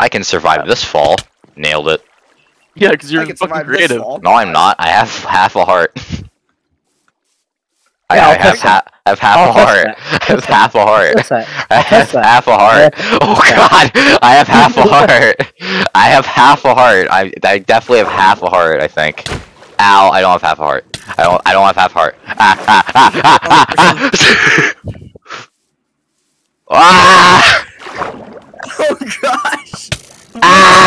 I can survive this fall. Nailed it. Yeah, because you're I fucking creative. No, I'm not. I have half a heart. I, Yeah, I have, test ha- I have half I'll a heart. I have half a heart. I have half a heart. Oh god, I have half a heart. I have half a heart. I I definitely have half a heart. I think. Ow! I don't have half a heart. I don't. I don't have half a heart. Ah ah ah ah ah! ah. Ah!